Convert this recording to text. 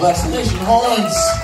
vaccination horns.